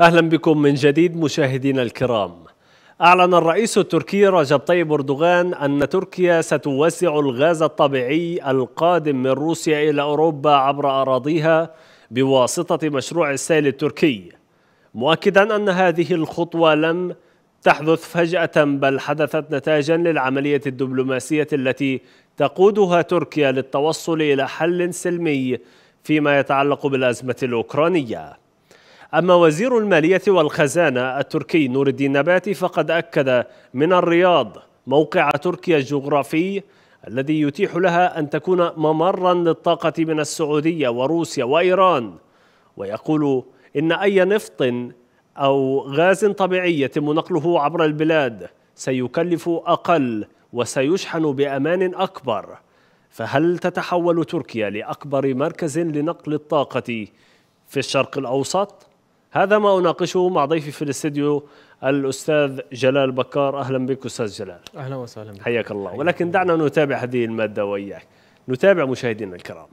أهلا بكم من جديد مشاهدينا الكرام. أعلن الرئيس التركي رجب طيب أردوغان أن تركيا ستوزع الغاز الطبيعي القادم من روسيا إلى أوروبا عبر أراضيها بواسطة مشروع السيل التركي. مؤكدا أن هذه الخطوة لم تحدث فجأة بل حدثت نتاجا للعملية الدبلوماسية التي تقودها تركيا للتوصل إلى حل سلمي فيما يتعلق بالأزمة الأوكرانية. أما وزير المالية والخزانة التركي نور الدين نباتي فقد أكد من الرياض موقع تركيا الجغرافي الذي يتيح لها أن تكون ممرا للطاقة من السعودية وروسيا وإيران ويقول إن أي نفط أو غاز طبيعي يتم نقله عبر البلاد سيكلف أقل وسيشحن بأمان أكبر فهل تتحول تركيا لأكبر مركز لنقل الطاقة في الشرق الأوسط؟ هذا ما أناقشه مع ضيفي في الاستديو الأستاذ جلال بكار. أهلا بك أستاذ جلال. أهلا وسهلا بك. حياك الله. ولكن دعنا نتابع هذه المادة وإياك. نتابع مشاهدينا الكرام.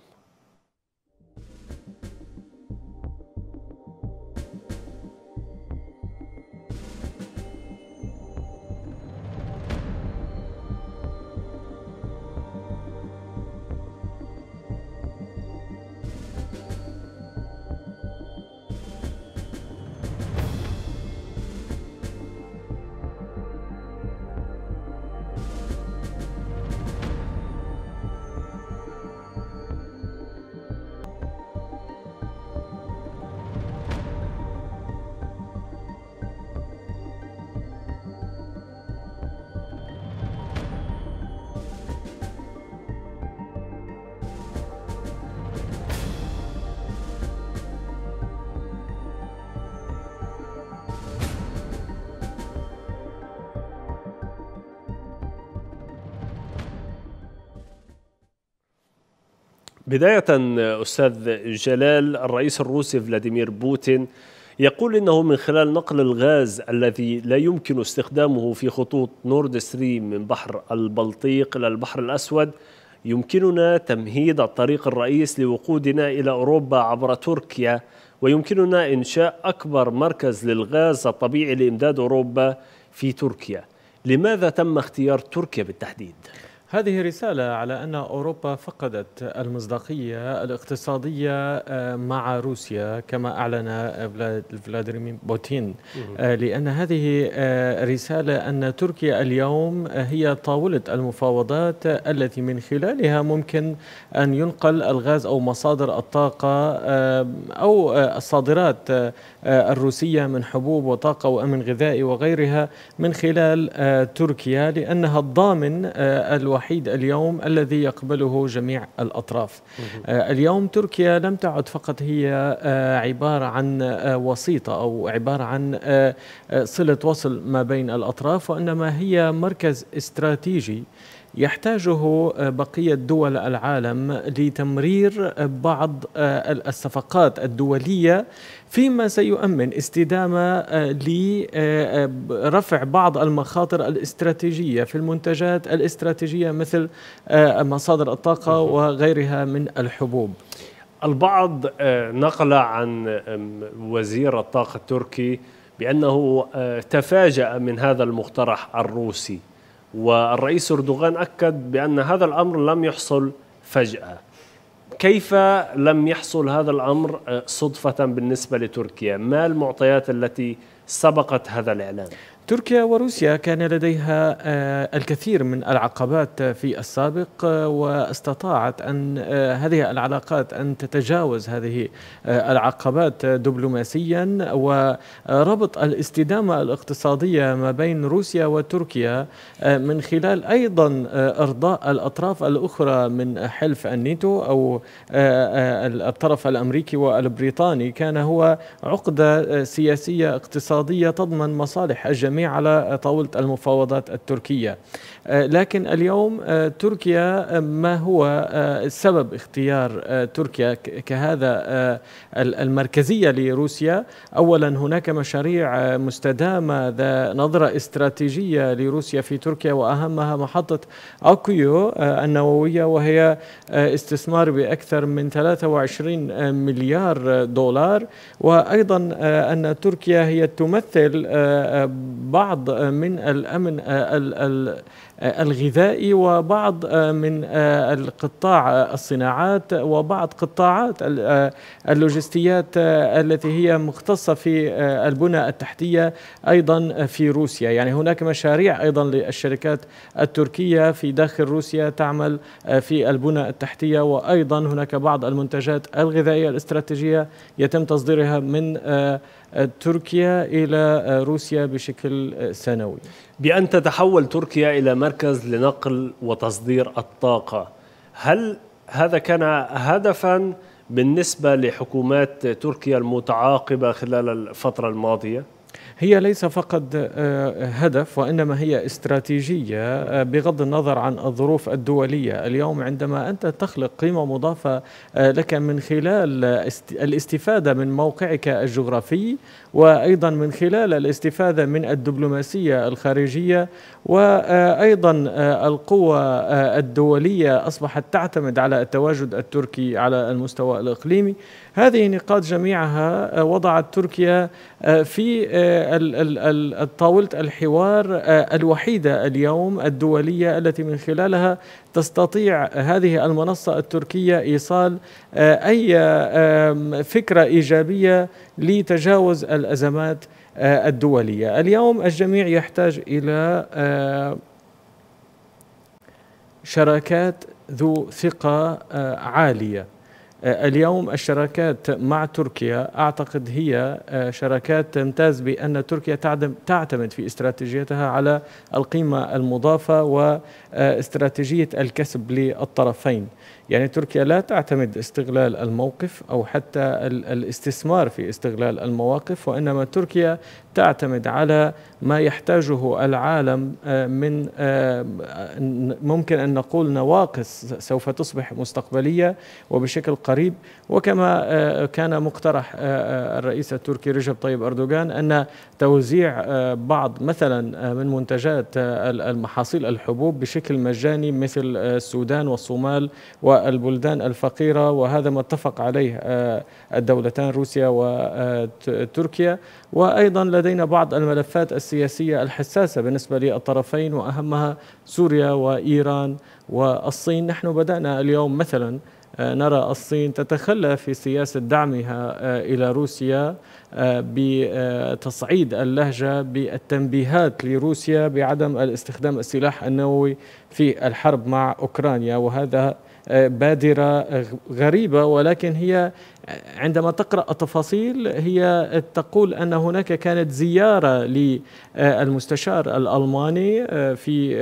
بداية أستاذ جلال الرئيس الروسي فلاديمير بوتين يقول إنه من خلال نقل الغاز الذي لا يمكن استخدامه في خطوط نورد ستريم من بحر البلطيق إلى البحر الأسود يمكننا تمهيد الطريق الرئيس لوقودنا إلى أوروبا عبر تركيا ويمكننا إنشاء أكبر مركز للغاز الطبيعي لإمداد أوروبا في تركيا لماذا تم اختيار تركيا بالتحديد؟ هذه رسالة على أن أوروبا فقدت المصداقية الاقتصادية آه، مع روسيا كما أعلن فلاديمير بوتين. آه، لأن هذه آه، رسالة أن تركيا اليوم هي طاولة المفاوضات التي من خلالها ممكن أن ينقل الغاز أو مصادر الطاقة أو الصادرات الروسية من حبوب وطاقة وأمن غذائي وغيرها من خلال تركيا لأنها الضامن الوحيد الوحيد اليوم الذي يقبله جميع الأطراف. آه، اليوم تركيا لم تعد فقط هي آه، عبارة عن آه، وسيطة أو عبارة عن صلة وصل ما بين الأطراف وإنما هي مركز استراتيجي يحتاجه بقية دول العالم لتمرير بعض الصفقات الدولية فيما سيؤمن استدامة لرفع بعض المخاطر الاستراتيجية في المنتجات الاستراتيجية مثل مصادر الطاقة وغيرها من الحبوب. البعض نقل عن وزير الطاقة التركي بأنه تفاجأ من هذا المقترح الروسي. والرئيس أردوغان أكد بأن هذا الأمر لم يحصل فجأة. كيف لم يحصل هذا الأمر؟ صدفة بالنسبة لتركيا. ما المعطيات التي سبقت هذا الإعلان؟ تركيا وروسيا كان لديها آه، الكثير من العقبات في السابق آه، واستطاعت أن آه، هذه العلاقات أن تتجاوز هذه العقبات دبلوماسيا وربط الاستدامة الاقتصادية ما بين روسيا وتركيا من خلال أيضا إرضاء الأطراف الأخرى من حلف الناتو أو الطرف الأمريكي والبريطاني. كان هو عقدة سياسية اقتصادية تضمن مصالح الجميع على طاولة المفاوضات التركية. لكن اليوم تركيا ما هو سبب اختيار تركيا كهذا المركزية لروسيا؟ أولا هناك مشاريع مستدامة ذا نظرة استراتيجية لروسيا في تركيا وأهمها محطة أوكيو النووية وهي استثمار بأكثر من 23 مليار دولار. وأيضا أن تركيا هي تمثل بعض من الأمن الغذائي وبعض من القطاع الصناعات وبعض قطاعات اللوجستيات التي هي مختصة في البنى التحتية أيضا في روسيا. يعني هناك مشاريع أيضا للشركات التركية في داخل روسيا تعمل في البنى التحتية وأيضا هناك بعض المنتجات الغذائية الاستراتيجية يتم تصديرها من تركيا إلى روسيا بشكل سنوي. بأن تتحول تركيا إلى مركز لنقل وتصدير الطاقة هل هذا كان هدفا بالنسبة لحكومات تركيا المتعاقبة خلال الفترة الماضية؟ هي ليس فقط آه، هدف وإنما هي استراتيجية آه، بغض النظر عن الظروف الدولية، اليوم عندما أنت تخلق قيمة مضافة آه، لك من خلال الاستفادة من موقعك الجغرافي وأيضا من خلال الاستفادة من الدبلوماسية الخارجية وأيضا القوى الدولية أصبحت تعتمد على التواجد التركي على المستوى الإقليمي، هذه نقاط جميعها وضعت تركيا في طاولة الحوار الوحيدة اليوم الدولية التي من خلالها تستطيع هذه المنصة التركية إيصال أي فكرة إيجابية لتجاوز الأزمات الدولية. اليوم الجميع يحتاج إلى شراكات ذو ثقة عالية. آه، اليوم الشراكات مع تركيا أعتقد هي آه، شراكات تمتاز بأن تركيا تعتمد في استراتيجيتها على القيمة المضافة واستراتيجيه الكسب للطرفين. يعني تركيا لا تعتمد استغلال الموقف أو حتى الاستثمار في استغلال المواقف وإنما تركيا تعتمد على ما يحتاجه العالم آه، من آه، ممكن أن نقول نواقص سوف تصبح مستقبلية وبشكل قريب. وكما آه، كان مقترح الرئيس التركي رجب طيب أردوغان أن توزيع بعض مثلا من منتجات المحاصيل الحبوب بشكل مجاني مثل السودان والصومال والبلدان الفقيرة. وهذا ما اتفق عليه الدولتان روسيا وتركيا وأيضا لدينا بعض الملفات السياسية الحساسة بالنسبة للطرفين وأهمها سوريا وإيران والصين. نحن بدأنا اليوم مثلا آه، نرى الصين تتخلى في سياسة دعمها آه، إلى روسيا آه، بتصعيد اللهجة بالتنبيهات لروسيا بعدم الاستخدام السلاح النووي في الحرب مع أوكرانيا. وهذا بادرة غريبة ولكن هي عندما تقرأ التفاصيل هي تقول أن هناك كانت زيارة للمستشار الألماني في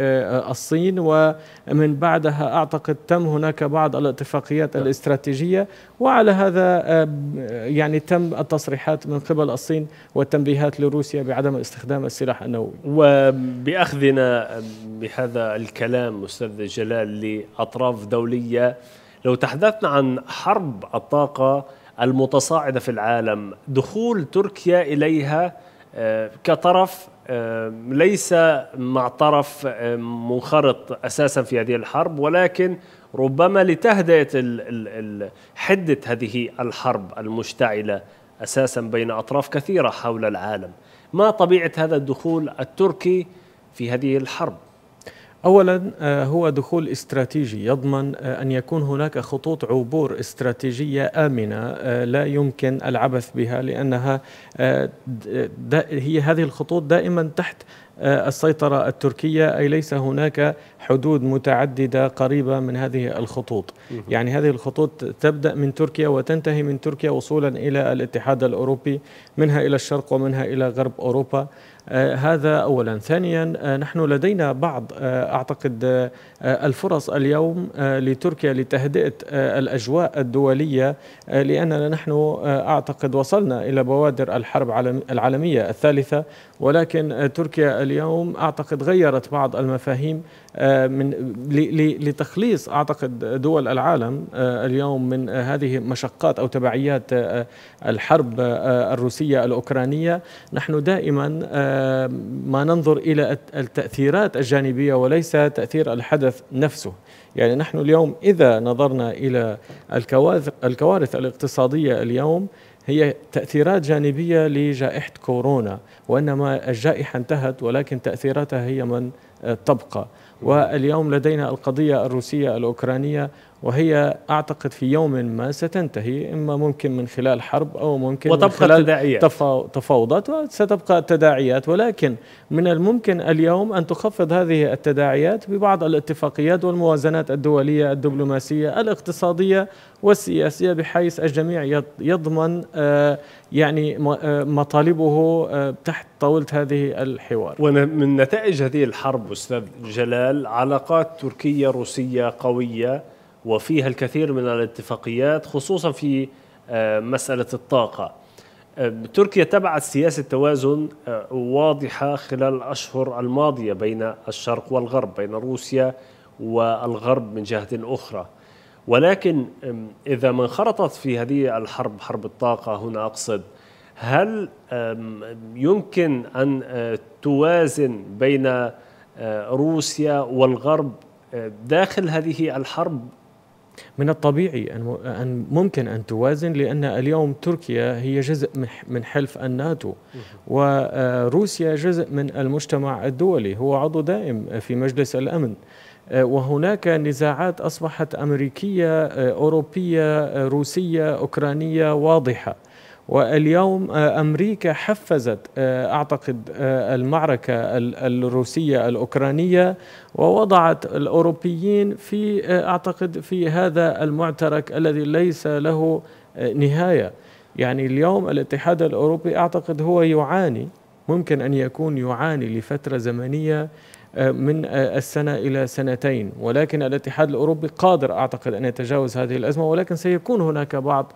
الصين ومن بعدها أعتقد تم هناك بعض الاتفاقيات الاستراتيجية وعلى هذا يعني تم التصريحات من قبل الصين والتنبيهات لروسيا بعدم استخدام السلاح النووي. وبأخذنا بهذا الكلام أستاذ جلال لأطراف دولية لو تحدثنا عن حرب الطاقة المتصاعدة في العالم دخول تركيا إليها آه، كطرف آه، ليس مع طرف آه، منخرط أساسا في هذه الحرب ولكن ربما لتهدئة حدة هذه الحرب المشتعلة أساسا بين أطراف كثيرة حول العالم. ما طبيعة هذا الدخول التركي في هذه الحرب؟ اولا آه، هو دخول استراتيجي. يضمن آه، أن يكون هناك خطوط عبور استراتيجية آمنة آه، لا يمكن العبث بها لأنها هي هذه الخطوط دائما تحت السيطرة التركية أي ليس هناك حدود متعددة قريبة من هذه الخطوط. يعني هذه الخطوط تبدأ من تركيا وتنتهي من تركيا وصولا إلى الاتحاد الأوروبي منها إلى الشرق ومنها إلى غرب أوروبا. آه هذا اولا. ثانيا آه نحن لدينا بعض آه أعتقد آه الفرص اليوم آه لتركيا لتهدئة آه الأجواء الدولية آه لأننا نحن آه أعتقد وصلنا إلى بوادر الحرب العالمية الثالثة. ولكن آه تركيا اليوم أعتقد غيرت بعض المفاهيم من لتخليص أعتقد دول العالم اليوم من هذه مشقات أو تبعيات الحرب الروسية الأوكرانية. نحن دائما ما ننظر إلى التأثيرات الجانبية وليس تأثير الحدث نفسه. يعني نحن اليوم إذا نظرنا إلى الكوارث الاقتصادية اليوم هي تأثيرات جانبية لجائحة كورونا وإنما الجائحة انتهت ولكن تأثيراتها هي من تبقى واليوم لدينا القضية الروسية الأوكرانية وهي أعتقد في يوم ما ستنتهي إما ممكن من خلال حرب أو ممكن وتبقى من خلال التداعيات. تفاوضات وستبقى التداعيات ولكن من الممكن اليوم أن تخفض هذه التداعيات ببعض الاتفاقيات والموازنات الدولية الدبلوماسية الاقتصادية والسياسية بحيث الجميع يضمن يعني مطالبه تحت طاولة هذه الحوار ومن نتائج هذه الحرب أستاذ جلال علاقات تركية روسية قوية وفيها الكثير من الاتفاقيات خصوصا في مسألة الطاقة. تركيا تبعت سياسة توازن واضحة خلال الأشهر الماضية بين الشرق والغرب بين روسيا والغرب من جهة أخرى. ولكن إذا ما انخرطت في هذه الحرب حرب الطاقة هنا أقصد هل يمكن أن توازن بين روسيا والغرب داخل هذه الحرب؟ من الطبيعي أن ممكن أن توازن لأن اليوم تركيا هي جزء من حلف الناتو. وروسيا جزء من المجتمع الدولي هو عضو دائم في مجلس الأمن. وهناك نزاعات أصبحت أمريكية أوروبية روسية أوكرانية واضحة. واليوم أمريكا حفزت أعتقد المعركة الروسية الأوكرانية ووضعت الأوروبيين في أعتقد في هذا المعترك الذي ليس له نهاية. يعني اليوم الاتحاد الأوروبي أعتقد هو يعاني ممكن أن يكون يعاني لفترة زمنية من السنة إلى سنتين. ولكن الاتحاد الأوروبي قادر أعتقد أن يتجاوز هذه الأزمة ولكن سيكون هناك بعض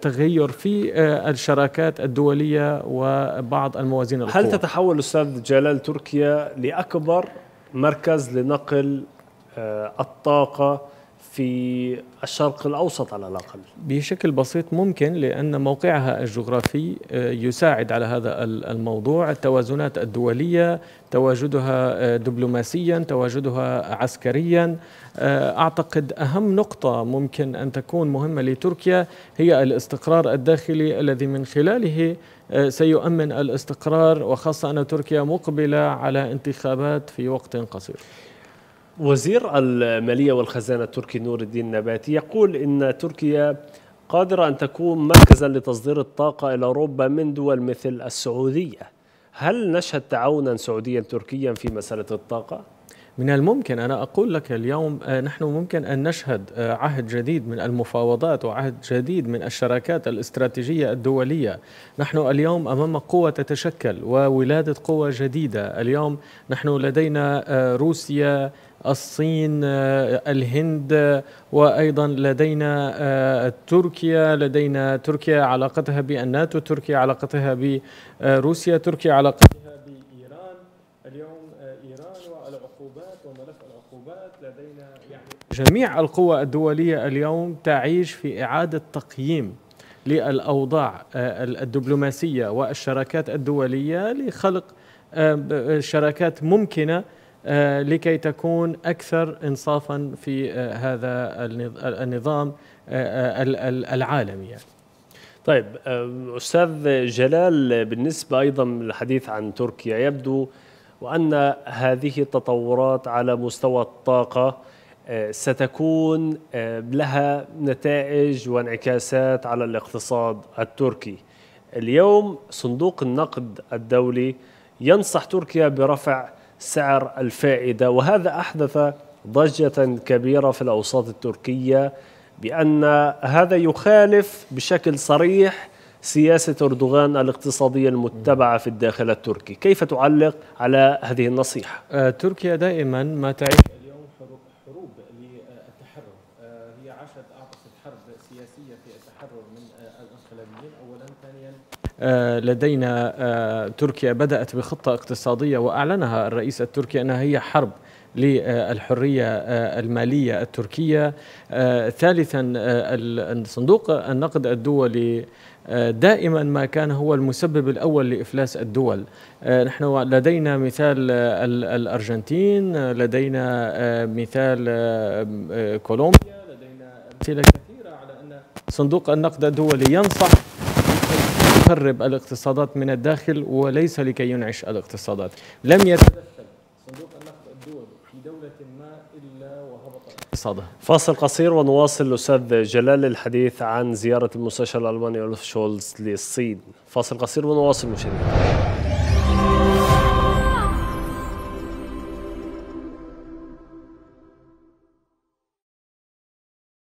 تغير في الشراكات الدولية وبعض الموازين القوى. هل تتحول أستاذ جلال تركيا لأكبر مركز لنقل الطاقة في الشرق الأوسط على الأقل. بشكل بسيط ممكن لأن موقعها الجغرافي يساعد على هذا الموضوع. التوازنات الدولية تواجدها دبلوماسيا تواجدها عسكريا. أعتقد أهم نقطة ممكن أن تكون مهمة لتركيا هي الاستقرار الداخلي الذي من خلاله سيؤمن الاستقرار وخاصة أن تركيا مقبلة على انتخابات في وقت قصير. وزير المالية والخزانة التركي نور الدين النباتي يقول إن تركيا قادرة أن تكون مركزا لتصدير الطاقة إلى أوروبا من دول مثل السعودية هل نشهد تعاونا سعوديا تركيا في مسألة الطاقة؟ من الممكن أنا أقول لك اليوم نحن ممكن أن نشهد عهد جديد من المفاوضات وعهد جديد من الشراكات الاستراتيجية الدولية. نحن اليوم أمام قوة تتشكل وولادة قوة جديدة. اليوم نحن لدينا روسيا الصين الهند وأيضا لدينا تركيا. لدينا تركيا علاقتها بالناتو تركيا علاقتها بروسيا تركيا علاقتها جميع القوى الدولية اليوم تعيش في إعادة تقييم للأوضاع الدبلوماسية والشراكات الدولية لخلق شراكات ممكنة لكي تكون أكثر انصافا في هذا النظام العالمي يعني. طيب أستاذ جلال بالنسبة أيضا للحديث عن تركيا يبدو وان هذه التطورات على مستوى الطاقة ستكون لها نتائج وانعكاسات على الاقتصاد التركي. اليوم صندوق النقد الدولي ينصح تركيا برفع سعر الفائدة وهذا أحدث ضجة كبيرة في الأوساط التركية بأن هذا يخالف بشكل صريح سياسة أردوغان الاقتصادية المتبعة في الداخل التركي كيف تعلق على هذه النصيحة؟ آه، تركيا دائما ما تعيش آه، لدينا تركيا بدأت بخطة اقتصادية وأعلنها الرئيس التركي أنها هي حرب للحرية المالية التركية. ثالثا صندوق النقد الدولي دائما ما كان هو المسبب الأول لإفلاس الدول. نحن لدينا مثال الأرجنتين لدينا مثال كولومبيا لدينا أن صندوق النقد الدولي ينصح يخرب الاقتصادات من الداخل وليس لكي ينعش الاقتصادات. لم يتدخل صندوق النقد الدولي في دولة ما إلا وهبط اقتصادها فاصل قصير ونواصل الأستاذ جلال الحديث عن زيارة المستشار الألماني أولف شولز للصين. فاصل قصير ونواصل مشاهدينا.